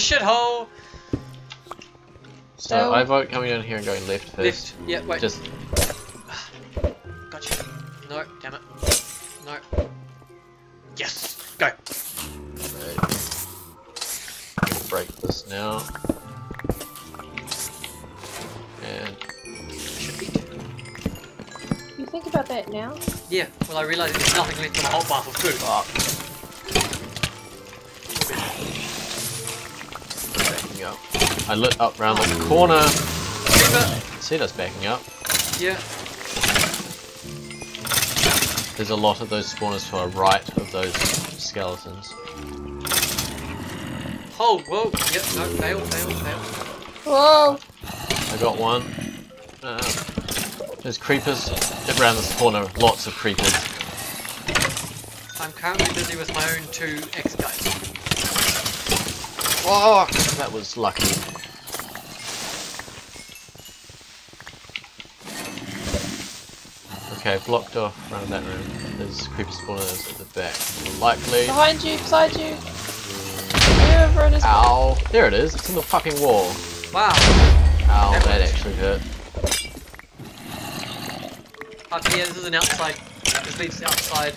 shithole. So, So- I vote coming down here and going left first. Lift. Yeah, wait. Just Gotcha. No, damn it. No. Yes! Go! break this now. And Should be. You think about that now? Yeah, well I realised there's nothing left on the hot bar for food. backing I lit up round the corner. Creeper! See that's backing up. Yeah. There's a lot of those spawners to our right of those skeletons. Hold, whoa! Yep, no, fail, fail, fail. Whoa! I got one. Uh, there's creepers around this corner. Lots of creepers. I'm currently busy with my own two X-Guys. Oh, that was lucky. Okay, blocked off around that room. There's creeper spawners at the back. Likely. Behind you, beside you. Wherever it is. Ow. There it is. It's in the fucking wall. Wow! Ow, That that actually hurt. Okay, yeah, this is an outside. This leads outside.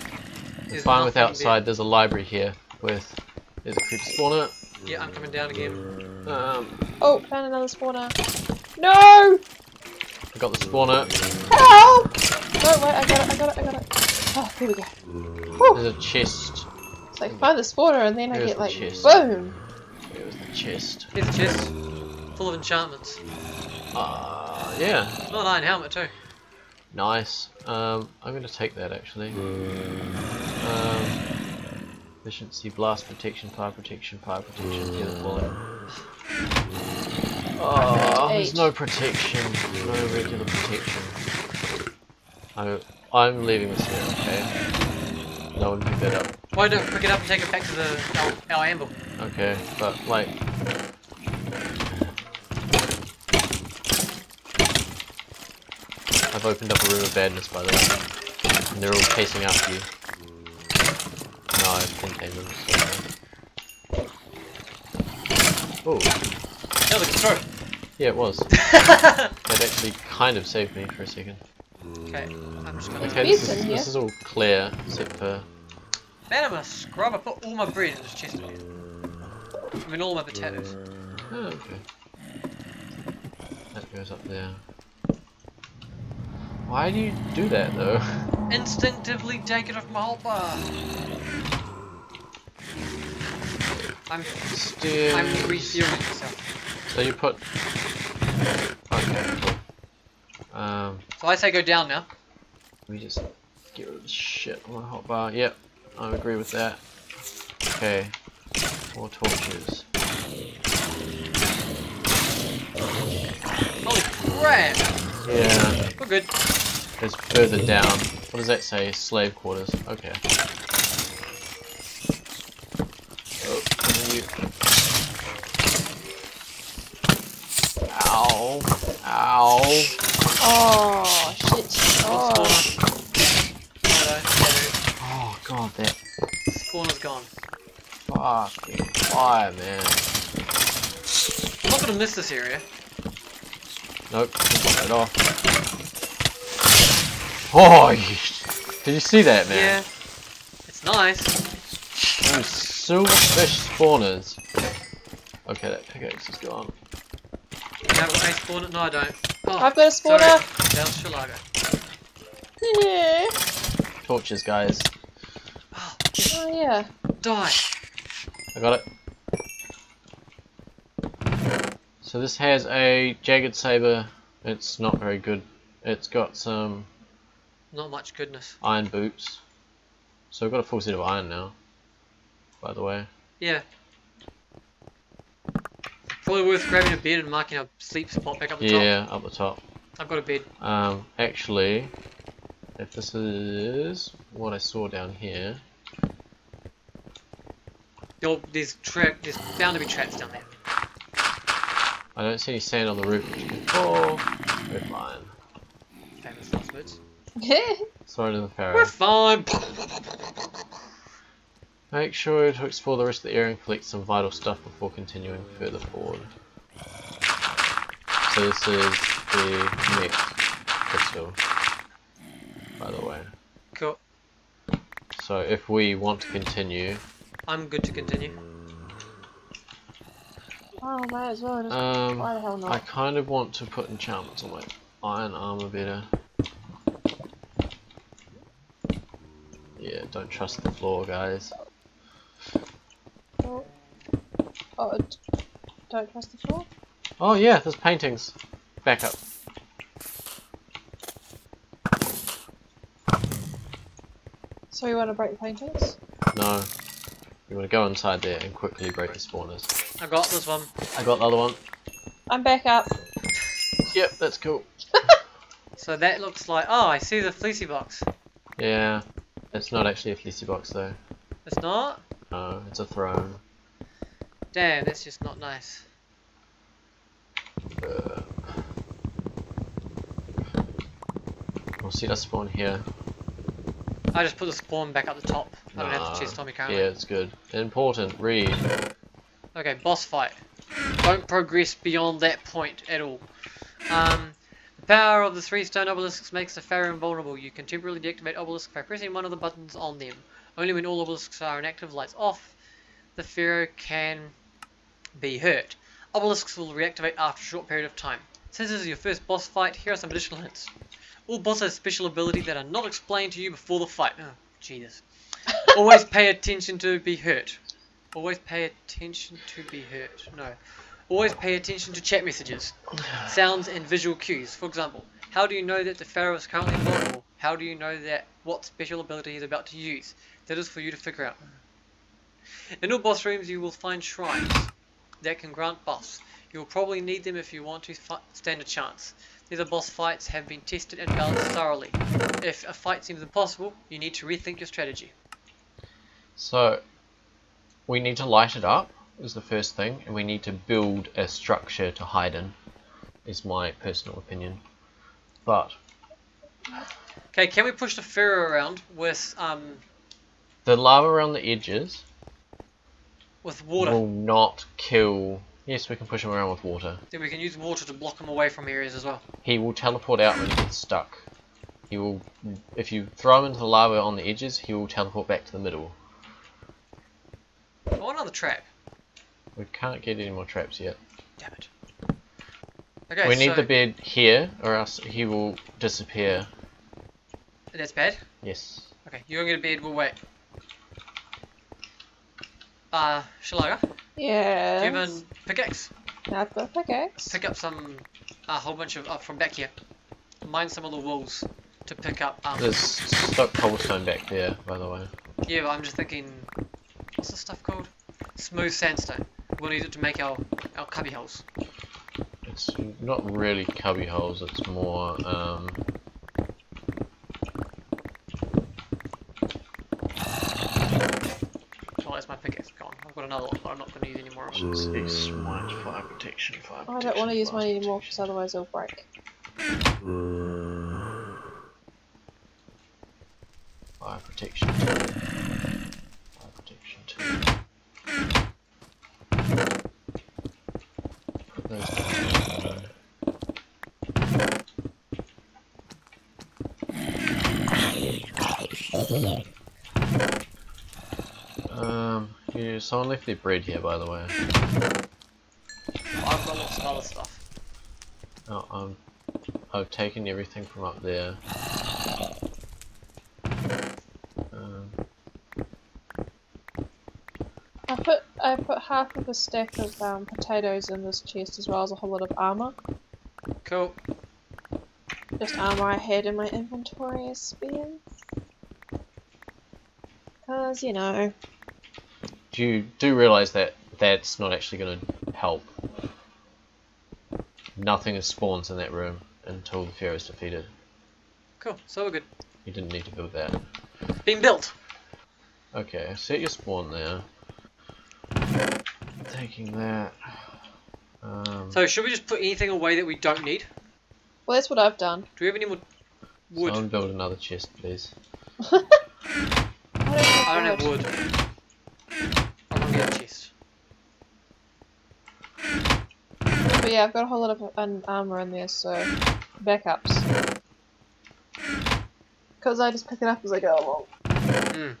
There's Fine with nothing outside. There's a library here with. There's a creeper spawner. there. Yeah, I'm coming down again. Um, Oh, found another spawner. No! I got the spawner. Help! No, wait, I got it, I got it, I got it. Oh, here we go. Whew. There's a chest. It's like find the spawner and then I get the like chest. boom. There's the chest. Here's a chest. Full of enchantments. Ah, yeah. Not iron helmet too. Nice. Um, I'm going to take that actually. Um, efficiency, blast protection, fire protection, fire protection, heal bullet. Oh, there's no protection. No regular protection. I, I'm leaving this here, okay? No one pick that up. Why don't pick it up and take it back to the our, our amble? Okay, but like. I've opened up a room of badness by the way. And they're all chasing after you. No, I've contained them, so. Oh, No, the control. yeah, it was. That actually kind of saved me for a second. Okay, I'm just gonna. Okay, this is, this is all clear, except for. Man, I'm a scrub. I put all my bread in this chest. I mean, all my potatoes. Oh, okay. That goes up there. Why do you do that though? Instinctively take it off my whole bar. I'm Still... I'm refueling myself. So you put. So I say go down now. let me just get rid of the shit on my hotbar. Uh, yep, I agree with that. Okay, more torches. Holy crap! Yeah, We're good. it's further down. What does that say? Slave quarters. Okay. Oh, you. Ow! Ow! Oh, shit. Oh. Oh god, that yeah, Spawner's gone. fucking fire, man. I'm not gonna miss this area. Nope, didn't get it off. Oh, you- did you see that, man? Yeah. It's nice. Those silverfish spawners. Okay, that pickaxe is gone. You have a face spawner? No, I don't. Oh, I've got a sorry. spawner. Down Shalaga. Yeah. Torches, guys. Oh, Oh, yeah. die. I got it. So this has a jagged saber. It's not very good. It's got some Not much goodness. iron boots. So I've got a full set of iron now. By the way. Yeah. Probably worth grabbing a bed and marking a sleep spot back up the top. Yeah, up the top. I've got a bed. Um, actually, if this is what I saw down here, There- There's tra- there's bound to be traps down there. I don't see any sand on the roof. Which is good. Oh, we're fine. Famous last words. Sorry to the We're fine. Make sure to explore the rest of the area and collect some vital stuff before continuing further forward. So this is the next crystal, by the way. Cool. So if we want to continue, I'm good to continue. Oh, might as well. Just, um, why the hell not? I kind of want to put enchantments on my iron armor better. Yeah, don't trust the floor, guys. Oh, oh don't trust the floor. Oh yeah, there's paintings. Back up. So you want to break the paintings? No. You want to go inside there and quickly break the spawners. I got this one. I got the other one. I'm back up. Yep, that's cool. So that looks like. Oh, I see the fleecy box. Yeah, it's not actually a fleecy box though. It's not? No, it's a throne. Damn, that's just not nice. Uh, we'll see us spawn here. I just put the spawn back up the top. I don't have to the Tommy on me Yeah, it's good. Important, read. Okay, boss fight. Don't progress beyond that point at all. Um, the power of the three stone obelisks makes the Pharaoh invulnerable. You can temporarily deactivate obelisks by pressing one of the buttons on them. Only when all obelisks are inactive, lights off, the Pharaoh can be hurt. Obelisks will reactivate after a short period of time. Since this is your first boss fight, here are some additional hints. All bosses have special abilities that are not explained to you before the fight. Oh, Jesus. Always pay attention to be hurt. Always pay attention to be hurt. No. Always pay attention to chat messages, sounds, and visual cues. For example, how do you know that the Pharaoh is currently? How do you know that what special ability he's about to use? That is for you to figure out. In all boss rooms, you will find shrines that can grant buffs. You will probably need them if you want to stand a chance. These boss fights have been tested and balanced thoroughly. If a fight seems impossible, you need to rethink your strategy. So, we need to light it up, is the first thing, and we need to build a structure to hide in, is my personal opinion. But, Okay, can we push the Pharaoh around with um the lava around the edges with water? will not kill. Yes, we can push him around with water. Then we can use water to block him away from areas as well. He will teleport out when he gets stuck. He will, if you throw him into the lava on the edges, he will teleport back to the middle. I want another trap. We can't get any more traps yet. Damn it. Okay, we need the bed here, or else he will disappear. That's bad. Yes. Okay, you're gonna bed. We'll wait. Uh, Shalaga, Yeah. do you have a pickaxe? I've got a pickaxe. Pick up some, a whole bunch of uh, from back here. Mine some of the walls to pick up. Um, There's stuck cobblestone back there, by the way. yeah, but I'm just thinking, what's this stuff called? Smooth sandstone. We'll need it to make our our cubby holes. It's not really cubby holes, it's more, um... That's my pickaxe gone. I've got another one, but I'm not gonna use any more of it. Six, smite, fire protection, fire Oh, I don't want to use mine anymore because otherwise it'll break. Fire protection. Fire protection two. Put those down. Um, yeah, someone left their bread here, by the way. I've got lots of other stuff. Oh, um, I've taken everything from up there. Um, I put I put half of a stack of um, potatoes in this chest as well as a whole lot of armor. Cool. Just armor I had in my inventory as spares. Cause you know, you do realize that that's not actually going to help. Nothing is spawns in that room until the Pharaoh is defeated. Cool. So we're good. You didn't need to build that. Being built. Okay, set your spawn there. Taking that. Um, So should we just put anything away that we don't need? well that's what I've done. Do we have any more wood? someone build another chest, please. I don't have I don't have wood. Chest. But yeah, I've got a whole lot of armor in there, so backups. Because I just pick it up as I go along. Mm.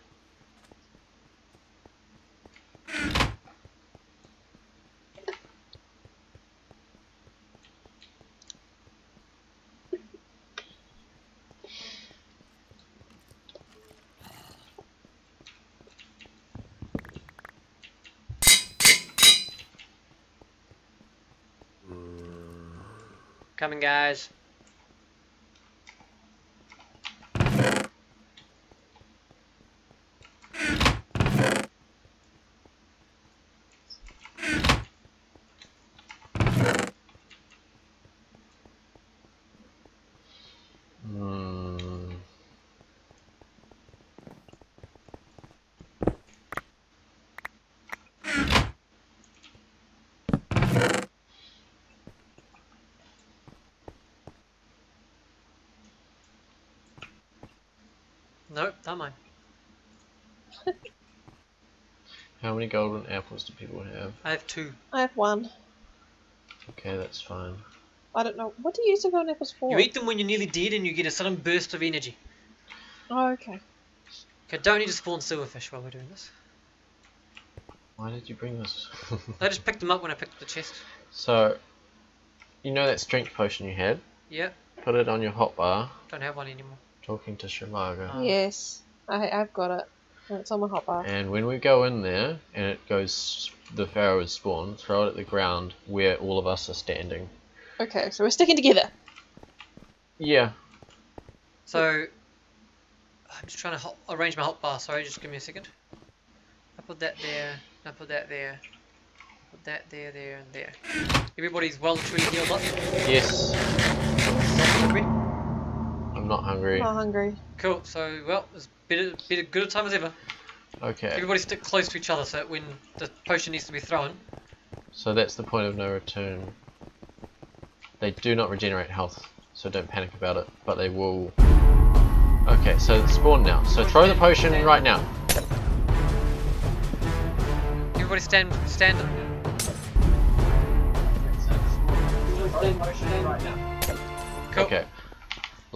Coming, guys. Nope, not mine. How many golden apples do people have? I have two. I have one. Okay, that's fine. I don't know. What do you use the golden apples for? You eat them when you're nearly dead and you get a sudden burst of energy. Oh, okay. Okay, don't need to spawn silverfish while we're doing this. Why did you bring this? I just picked them up when I picked up the chest. so, you know that strength potion you had? Yeah, Put it on your hotbar. don't have one anymore. Talking to Shimaga. Oh. Yes. I, I've got it. It's on my hotbar. And when we go in there and it goes, the pharaoh is spawned, throw it at the ground where all of us are standing. Okay, so we're sticking together. Yeah. So, I'm just trying to hot, arrange my hotbar. Sorry, just give me a second. I put that there. I put that there. Put that there, there, and there. Everybody's well and truly healed up. Yes. Hungry? I'm not hungry. I'm hungry. Cool. So, well, it's better, better good a time as ever. Okay. Everybody stick close to each other so that when the potion needs to be thrown, So that's the point of no return. They do not regenerate health, so don't panic about it, but they will... Okay, so spawn now. So throw the potion right now. everybody stand, stand. Cool. Okay.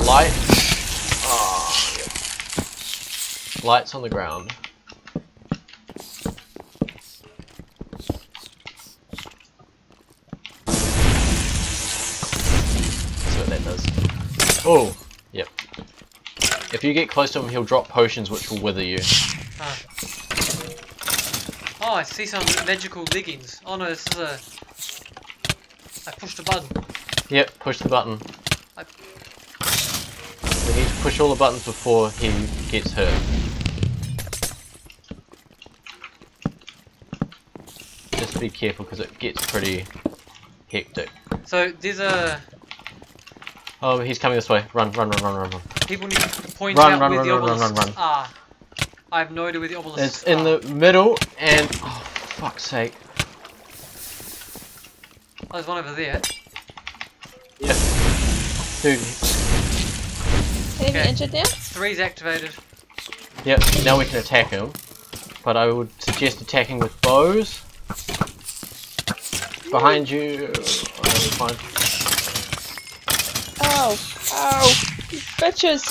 Light. Oh, yeah. Lights on the ground. See what that does. Oh, yep. If you get close to him, he'll drop potions which will wither you. Ah. Oh, I see some magical leggings. Oh no, this is a. I pushed a button. Yep, push the button. We need to push all the buttons before he gets hurt. Just be careful because it gets pretty hectic. So there's a. Oh, he's coming this way. Run, run, run, run, run, run. People need to point Run, out run, where run, the run, run, run, run. are. I have no idea where the obelisks It's in are. the middle and... Oh, fuck's sake. Oh, there's one over there. Yep. Dude, Anything Okay. injured now? Three's activated. yep, now we can attack him. But I would suggest attacking with bows. Behind you... Oh. Oh, oh, you bitches!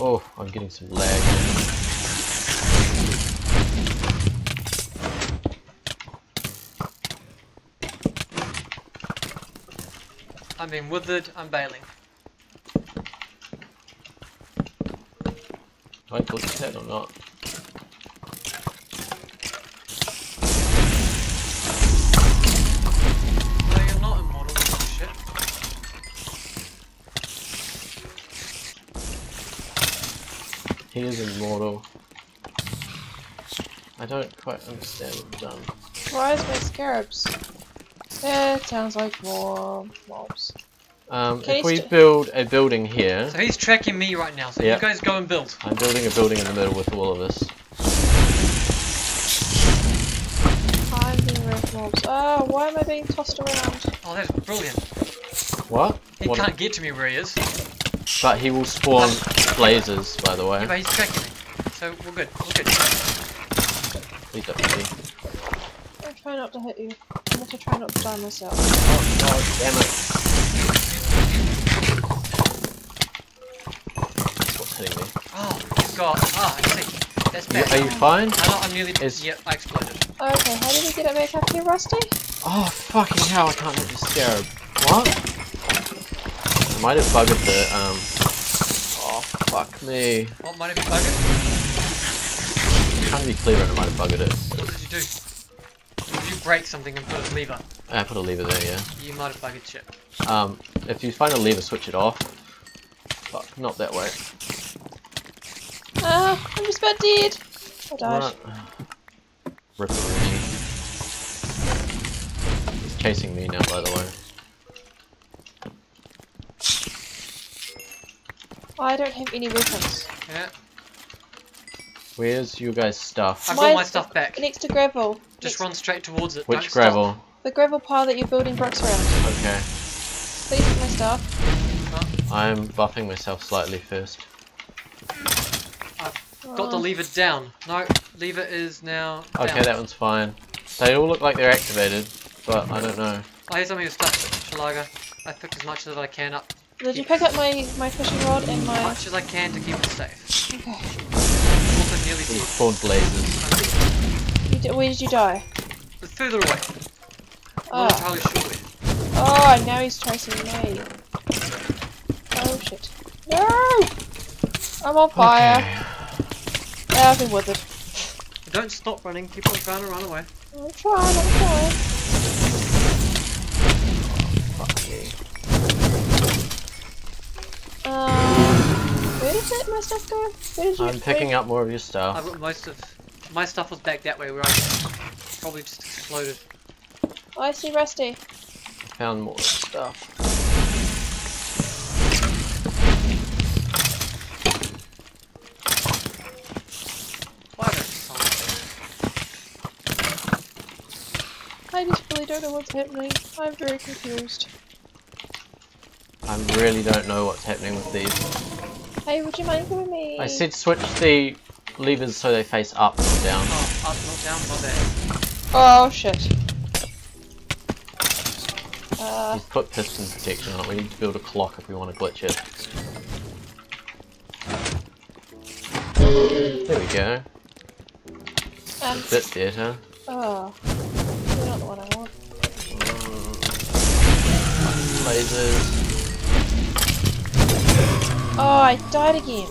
Oh, I'm getting some lag. I'm being withered. I'm bailing. Do I click that or not? No, you're not immortal. Shit. He is immortal. I don't quite understand what I've done. Why is my scarabs? It sounds like more mobs. Um, if we build a building here, So he's tracking me right now. So Yeah. you guys go and build. I'm building a building in the middle with all of us. I'm being red mobs. Ah, why am I being tossed around? Oh, that's brilliant. What? He What- can't get to me where he is. But he will spawn blazes, by the Yeah, way. but he's tracking me. So we're good. We're good. Please don't hit me. I'll try not to hit you. I'm going to try not to die myself. Oh god damn it. What's hitting me? Oh, God. Ah, I see. That's You, bad. are you fine? I know, I'm nearly. Is- Yep, I exploded. Okay, how did we get it back up here, Rusty? Oh fucking hell, I can't hit the scarab. What? I might have buggered the, um... Oh, fuck me. What might have you buggered? I'm trying to be clever and I might have buggered it. What did you do? Did you break something and put a lever? I put a lever there, yeah. You might have buggered shit. Um, if you find a lever, switch it off. Fuck, not that way. Ah, I'm just about dead. I died. Right. Rip. He's chasing me now, by the way. I don't have any weapons. Yeah. Where's your guys' stuff? I've got my stuff back. Next to gravel. Just Next- run straight towards it. Which Don't gravel? The gravel pile that you're building bricks around. Okay. Please get my stuff. I'm buffing myself slightly first. Stop. Got the Oh. lever down. No, lever is now down. Okay, that one's fine. They all look like they're activated, but I don't know. I here's some of your stuff, Shalaga. I picked as much as I can up. Did you pick up my, my fishing rod and my... As my... much as I can to keep it safe. Okay. Also nearly These full. spawned blazes. You di- where did you die? But further away. I'm Oh. not entirely sure where. Oh, now he's chasing me. Oh shit. No! I'm on fire. Okay. Yeah, I've been withered. Don't stop running, keep on trying to run away. I'm trying, I'm trying. Fuck me. Um, where did that, my stuff go? Where did I'm picking where, up more of your I've stuff. got most of my stuff was back that way where I probably just exploded. Oh, I see Rusty. Found more stuff. Why don't you sound I just really don't know what's happening. I'm very confused. I really don't know what's happening with these. Hey, would you mind giving me... I said switch the levers so they face up, not down. Oh, up, not down, not there. Oh, shit. Uh, He's put piston protection on it. We need to build a clock if we want to glitch it. There we go. um, A bit better. oh. You're not the one I want. Lasers. Oh, I died again.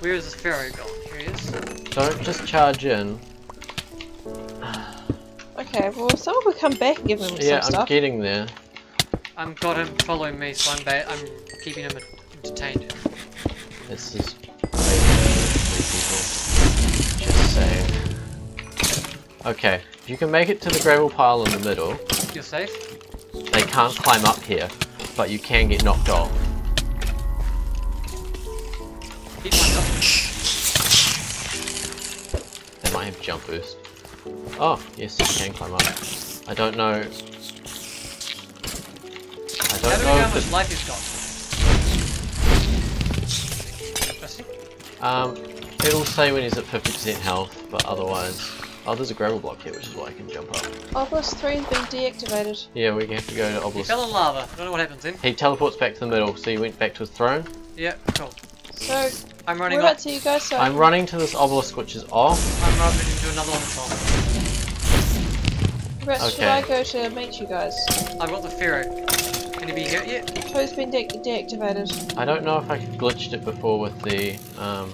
Where is this pharaoh gone? Here he is. Don't just charge in. Okay, well, if someone would come back and give him Yeah, some I'm stuff. getting there. I'm got him following me, so I'm ba- I'm keeping him entertained. This is three. Just saying. Okay, if you can make it to the gravel pile in the middle, You're safe. they can't climb up here, but you can get knocked off. Keep my. They might have jump boost. Oh, yes, you can climb up. I don't know. I How don't do we know know how much life he's got? Jesse? um, it'll say when he's at 50% health, but otherwise... Oh, there's a gravel block here, which is why I can jump up. Obelisk 3 has been deactivated. Yeah, we have to go to He Obelisk. fell in lava. I don't know what happens then. He teleports back to the middle, so he went back to his throne. Yeah, cool. So, I'm running whereabouts up. are you guys? So, I'm running to this obelisk, which is off. I'm running into another one that's on. whereabouts should. I go to meet you guys? I've got the pharaoh. Can he be hurt yet? Who's been de deactivated? I don't know if I glitched it before with the. Um,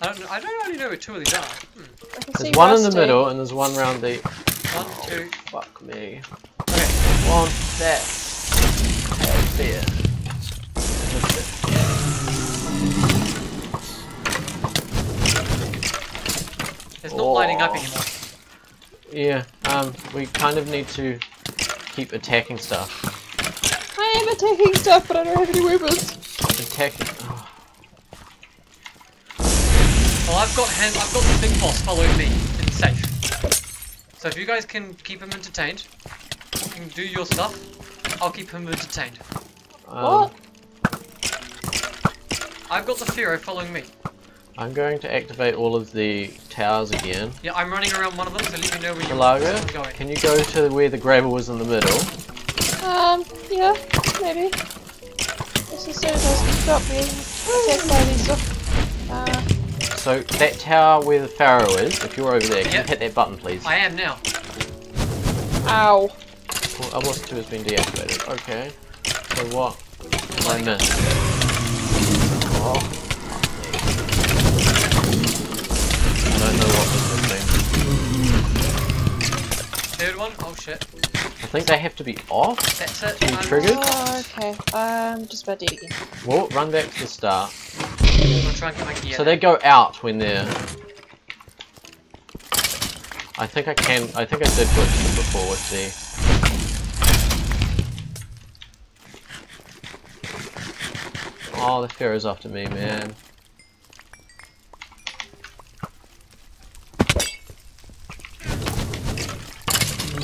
I don't know. I don't really know where two of these are. Hmm. There's see one in the middle, and there's one round the. One, two. Fuck me. Okay. Want that? Have there. It's up anymore. Yeah. Um, we kind of need to keep attacking stuff. I am attacking stuff, but I don't have any weapons. Attacking. Oh, Well, I've got him. I've got the big boss following me in safe. So if you guys can keep him entertained, you can do your stuff. I'll keep him entertained. um, What? I've got the Pharaoh following me. I'm going to activate all of the towers again. Yeah, I'm running around one of them, so let me know where you're going. can you go to where the gravel was in the middle? Um, yeah, maybe. Just as soon as I was drop me attacked by these stuff. Uh, So that tower where the Pharaoh is, if you're over there, can Yeah. you hit that button please? I am now. ow. Well, Obelisk 2 has been deactivated. Okay. So what? did I miss? Oh, fuck me. I don't know what was missing. Third one. Oh shit. I think they have to be off. That's it. To be I'm, triggered? Oh, okay. I'm just about dead again. Well, run back to the start. I'm gonna try and get my gear. So they go out when they're. I think I can. I think I did glitch them before with the. Oh, the Pharaoh's after me, man.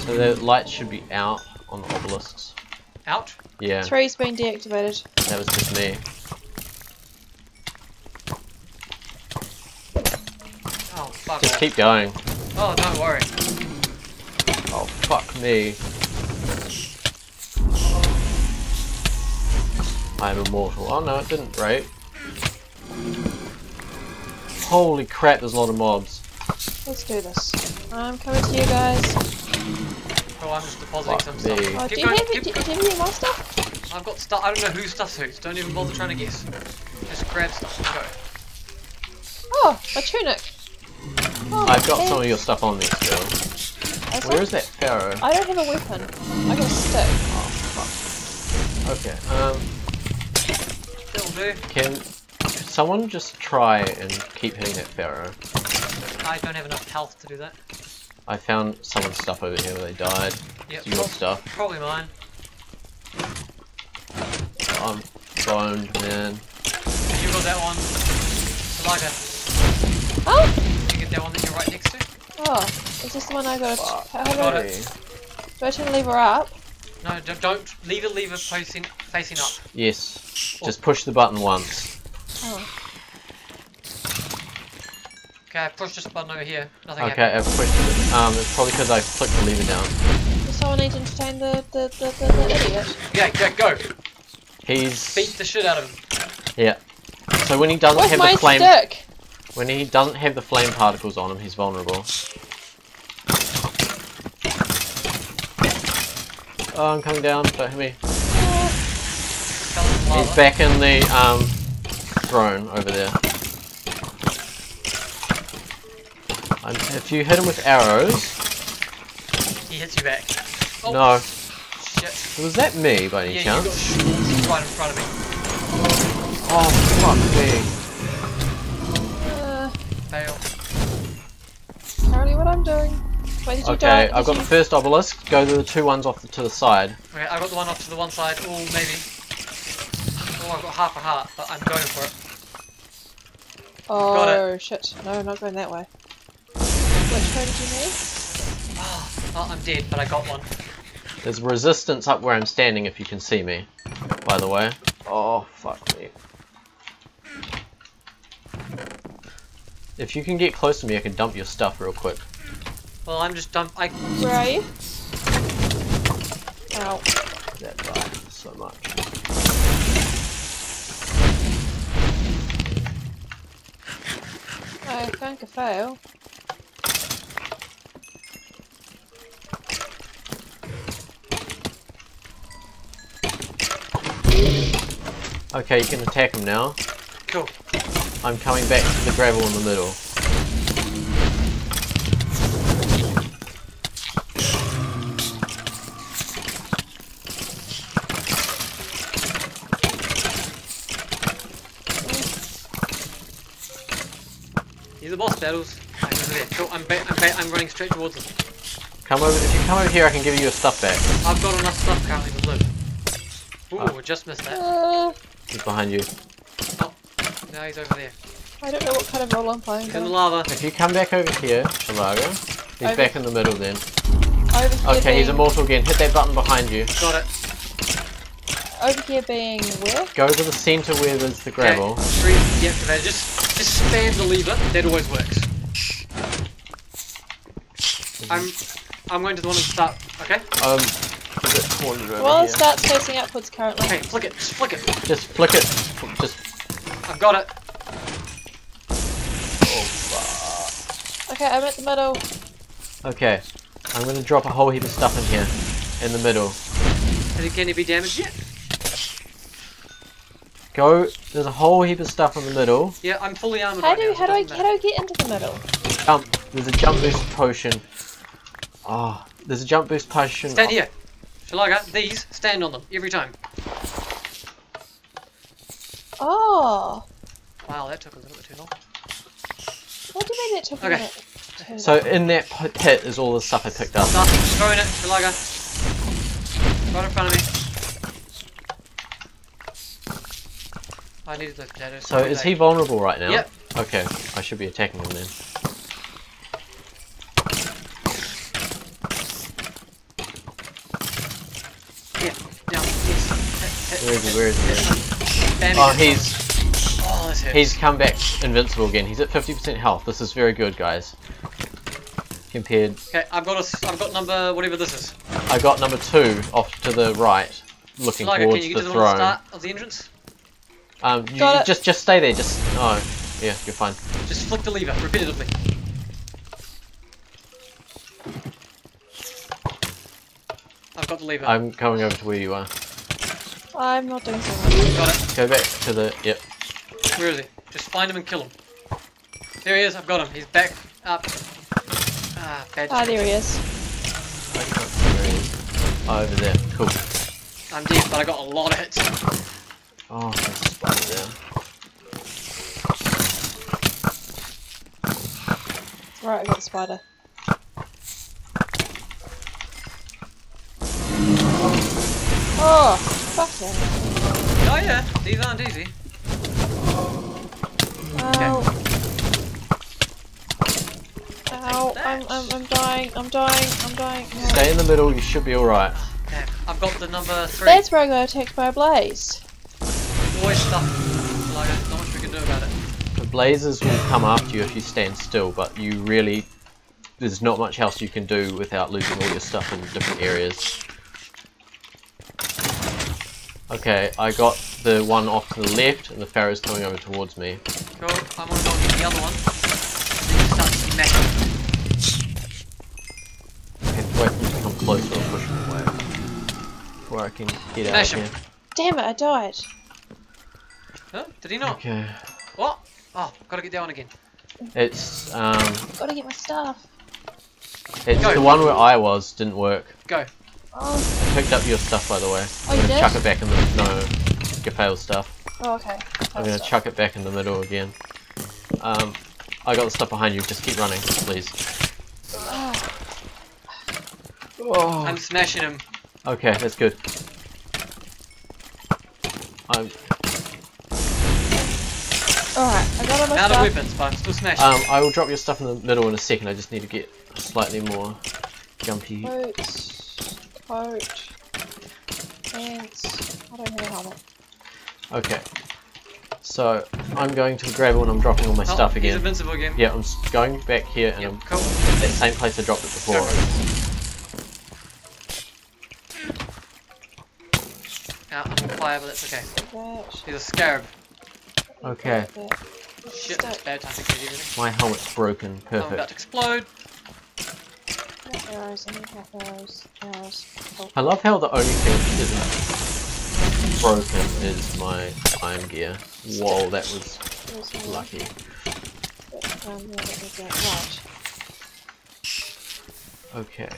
So the lights should be out on the obelisks. out. Yeah, Three's been deactivated. that was just me. Oh fuck. Just off. keep going. Oh, don't worry. Oh, fuck me. I'm immortal. Oh no, it didn't break. Holy crap, there's a lot of mobs. Let's do this. I'm coming to you guys. Oh, I'm just depositing Fuck some me. stuff. Oh, Keep do you going, have keep do, do going. you have any more stuff? I've got stuff. I don't know whose stuff's whose. Don't even bother trying to guess. Just grab stuff and go. Oh, a tunic. Oh, I've got hey. some of your stuff on me still. That's Where all- is that pharaoh? I don't have a weapon. I got a stick. Oh, fuck. Okay, um, That'll do. can someone just try and keep hitting that pharaoh? I don't have enough health to do that. I found someone's stuff over here where they died. Yep. It's your prob- stuff. Probably mine. I'm boned, man. You got that one. Shalaga. Oh! You get that one that you're right next to. Oh, is this the one I got? Fuck. How do Got I it. do I turn the lever up? No, don't, don't leave a lever facing facing up. Yes. Just push the button once. Oh, Okay, I pushed this button over here. Nothing Okay, happened. I've pushed it. Um, it's probably because I flicked the lever down. does someone need to entertain the the, the, the, the idiot? Yeah, yeah, go. He's Beat the shit out of him. yeah. So when he doesn't Where's have the flame, stick? when he doesn't have the flame particles on him, he's vulnerable. Oh, I'm coming down. Don't hit me. Fell in the He's back in the um throne over there. Um, if you hit him with arrows, He hits you back. Oh, no. Shit. Was that me by any Yeah, you chance? got shot right in front of me. Oh fuck me. uh, Fail. apparently what I'm doing. Wait, did you die? Okay, I've did got the first obelisk. Go to the two ones off the, to the side. Okay, I got the one off to the one side. Oh, maybe. Oh, I've got half a heart, but I'm going for it. got Oh shit! No, not going that way. Which way did you need? Oh, well, I'm dead, but I got one. There's resistance up where I'm standing if you can see me. By the way. Oh fuck me. If you can get close to me, I can dump your stuff real quick. Well, I'm just dump. I Where are you? Ow. That died so much. I think I fail. Okay, you can attack him now. cool. I'm coming back to the gravel in the middle. These are boss battles. I'm. Cool. I'm ba- I'm, ba- I'm running straight towards them. Come over. If you come over here, I can give you your stuff back. I've got enough stuff currently to live. Ooh, oh. I just missed that. Uh, He's behind you. Oh, no, he's over there. I don't know what kind of role I'm playing. He's in the lava. If you come back over here, Shalaga, he's Over- back in the middle then. Over here Okay, he's immortal again. Hit that button behind you. Got it. over here being where? Go to the center where there's the gravel. Okay, three deactivated. Just, just spam the lever. That always works. I'm, I'm going to the one at the start. Okay. Um, is it cornered over Well, it here? starts facing upwards currently. Okay, flick it. Just flick it. Just flick it. Just. I've got it. Oh. Okay, I'm at the middle. Okay, I'm gonna drop a whole heap of stuff in here, in the middle. Has it, can it be damaged yet? Go. There's a whole heap of stuff in the middle. Yeah, I'm fully armored How right do now, how do I it doesn't how do I get into the middle? Jump. There's a jump boost potion. Oh, there's a jump boost potion. Stand here. Shalaga, these, stand on them every time. Oh, Wow, that took a little bit too long. what do you mean that took a minute? to- So in that pit is all the stuff I picked up. Nothing. Throwing it, Shalaga. Right in front of me. I needed those potatoes. So is he vulnerable right now? Yep. Okay, I should be attacking him then. Yeah, down, yes. Hit, hit, Where is he? Where is he? hit Oh, he's Oh, he's come back invincible again. He's at 50% health. This is very good, guys. Compared, Okay, I've got a, s- I've got number, whatever this is. I got number two off to the right, looking Shalaga, can towards you get the to the one at the start of the entrance? Um, you, Got it. just just stay there. Just oh, yeah, you're fine. Just flick the lever repetitively. I've got the lever. I'm coming over to where you are. I'm not doing so much. Got it. Go back to the yep. Where is he? Just find him and kill him. There he is. I've got him. He's back up. Ah, bad. Ah, there he is. I can't see where. Oh, over there. Cool. I'm dead, but I got a lot of hits. Oh, there's a spider there. Right, I got the spider. Oh, fuck. Oh yeah, these aren't easy. Ow. Ow, I'm, I'm, I'm dying, I'm dying, I'm dying. No. Stay in the middle. You should be all right. Damn, I've got the number three. That's where I got attacked by a blaze. Always stuff. Like, there's not much we can do about it. The blazes will come after you if you stand still, but you really there's not much else you can do without losing all your stuff in different areas. Okay, I got the one off to the left, and the pharaoh's coming over towards me. Cool. I'm gonna go get the other one. Then you start smashing. I have to wait for him to come closer and push him away before I can get out Smash of him. here. Damn it, I died. Huh? Did he not? Okay, What? Oh, gotta get that one again. it's um, Gotta get my stuff. it's Go. the one where I was didn't work. Go. Oh, I picked up your stuff by the way. Oh, I'm you gonna did? chuck it back in the no, Gafail stuff. oh okay. I'm gonna chuck it back in the middle again. Um, I got the stuff behind you. Just keep running, please. Oh, Oh. I'm smashing him. Okay, that's good. I'm Alright, I got all my Out of stuff. weapons, but I'm still smashing. um, I will drop your stuff in the middle in a second. I just need to get slightly more jumpy. Boots, coat, pants. I don't have a helmet. Okay. So I'm going to the gravel and I'm dropping all my Oh, stuff He's again. invincible again. Yeah, I'm going back here and Yep, I'm cool. at that same place I dropped it before. Go for it. Out on fire, but that's okay. He's a scarab. Okay. Shit, that's bad time to get everything. my helmet's broken. Oh, I'm about Perfect. to explode. Not arrows, I need half arrows. Arrows. Oh, I love how the only thing that isn't broken is my iron gear. Whoa, that was there's one. lucky. Um, yeah, that was that. Right. Okay.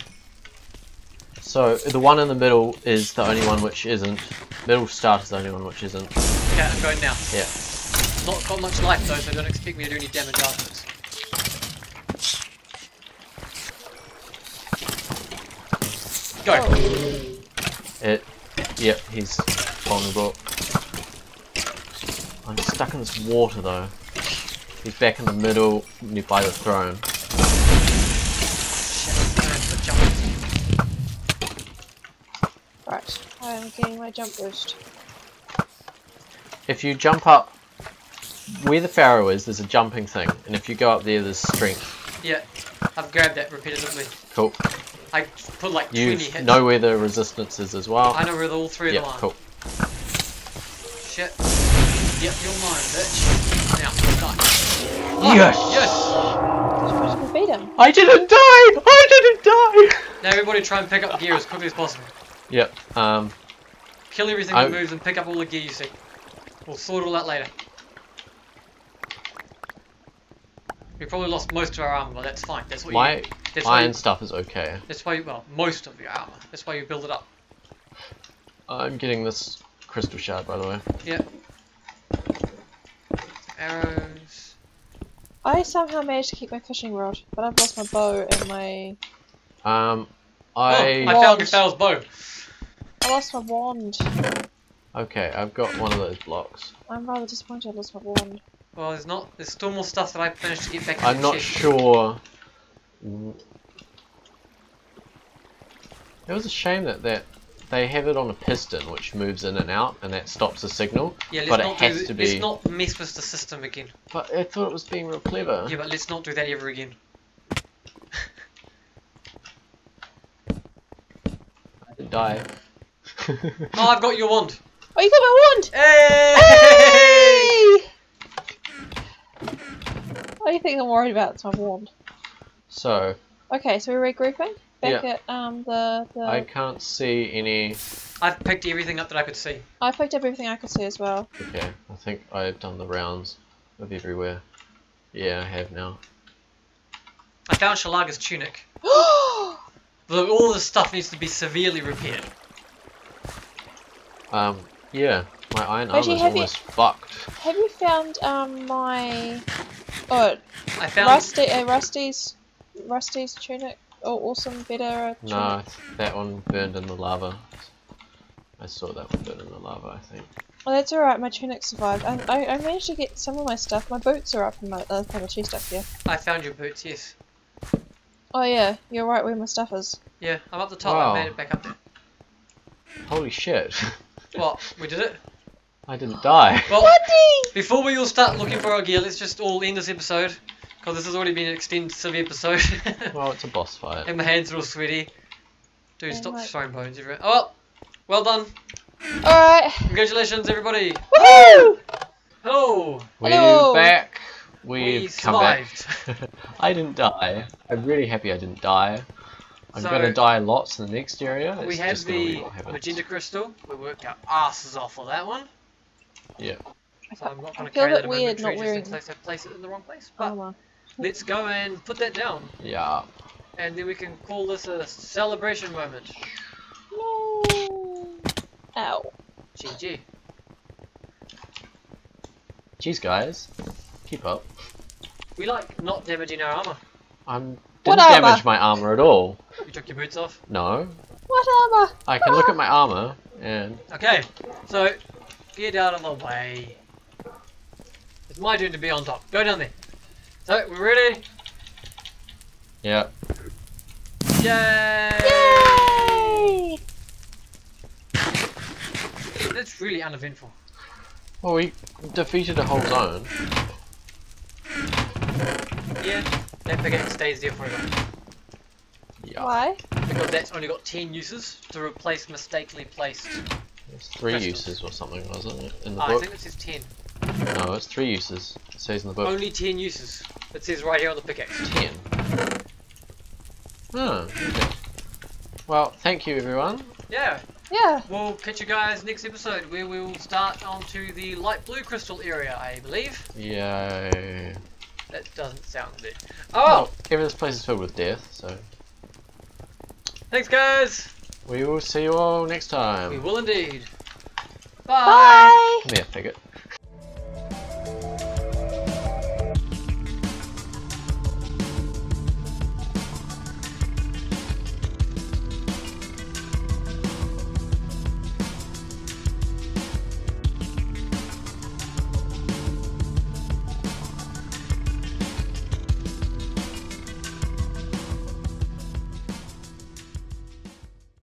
So the one in the middle is the only one which isn't. Middle start is the only one which isn't. Okay, I'm going now. Yeah. Not got much life though, so don't expect me to do any damage afterwards. Go. Oh, It. Yep, he's vulnerable. I'm stuck in this water though. He's back in the middle, near by the throne. Shit, I have to jump. right. I'm getting my jump boost. if you jump up where the Pharaoh is, there's a jumping thing, and if you go up there, there's strength. Yeah, I've grabbed that repeatedly. Cool. I put like 20 You hits. know where the resistance is as well. I know where the, all three yeah, of them are. cool. Shit. Yep, you're mine, bitch. Now, die. Oh, Yes! Yes! Supposed to beat him. I didn't die! I didn't die! Now everybody try and pick up gear as quickly as possible. Yep. Um. Kill everything I- that moves and pick up all the gear you see. We'll sort all that later. We probably lost most of our armor, but that's fine. That's what My you. That's iron you, stuff is okay. That's why you, well, most of your armor. That's why you build it up. I'm getting this crystal shard, by the way. Arrows. I somehow managed to keep my fishing rod, but I've lost my bow and my. Um. Oh, I. I found Wand. Gafail's bow. I lost my wand. Okay, I've got one of those blocks. I'm rather disappointed I lost my wand. Well, there's not. There's still more stuff that I managed to get back. I'm the not chest. sure. It was a shame that, that they have it on a piston which moves in and out and that stops the signal. Yeah, let's but it not has do, to Let's not mess with the system again. But I thought it was being real clever. Yeah, but let's not do that ever again. I didn't die. Oh, I've got your wand. Oh, you got my wand! Hey! What do you think I'm worried about? It's my wand. so, Okay, so we're regrouping? Back Yeah. at um the, the I can't see any. I've picked everything up that I could see. I picked up everything I could see as well. Okay, I think I've done the rounds of everywhere. Yeah, I have now. I found Shalaga's tunic. Though all this stuff needs to be severely repaired. Um, yeah, my iron Reggie, is have you- almost fucked. Have you found um my oh I found. Rusty uh, Rusty's Rusty's tunic? Oh, awesome better uh, tunic. No, that one burned in the lava. I saw that one burn in the lava, I think. Oh, that's alright. My tunic survived. I, I I managed to get some of my stuff. My boots are up in my uh, on the chest up here. I found your boots. Yes. Oh yeah, you're right. Where my stuff is. Yeah, I'm up the top. Wow. I made it back up there. Holy shit. What? We did it. I didn't die. Well, Buddy! before we all start looking for our gear, let's just all end this episode because this has already been an extensive episode. Well, it's a boss fight. and my hands are all sweaty. Dude, Yeah, stop right. throwing bones everywhere. Oh, well, well done. Alright. Congratulations, everybody. Woohoo! Hello. Oh. We're Hello. back. We We've come back. survived. I didn't die. I'm really happy I didn't die. I'm So- gonna die lots in the next area. we It's had just the magenta crystal. We worked our asses off for that one. Yeah. So I'm not going to feel carry a that bit weird inventory not just wearing- in case I place it in the wrong place. Oh, but Oh, well. Let's go and put that down, Yeah. and then we can call this a celebration moment. No. Ow. GG. Jeez, guys. Keep up. We like not damaging our armor. I'm didn't armor? damage my armor at all. You took your boots off. No. What armor? I can look ah! at my armor and Okay, so get out of the way. It's my turn to be on top. Go down there. So we're ready. yeah. Yay! Yay! That's really uneventful. Well, we defeated a whole zone. Yeah, that pickaxe stays there forever Yeah. Why? because that's only got 10 uses to replace mistakenly placed. It's three Crystals. uses or something, wasn't it? In the ah, I book? think it says 10. No, it's three uses. It says in the book. Only 10 uses. It says right here on the pickaxe. Ten. Oh, okay. Well, thank you everyone. Yeah, Yeah. we'll catch you guys next episode where we'll start onto the light blue crystal area, I believe. Yay. That doesn't sound good. Oh! Well, Oh, every this place is filled with death, so thanks guys. we will see you all next time. We will indeed. Bye. Come here, figure.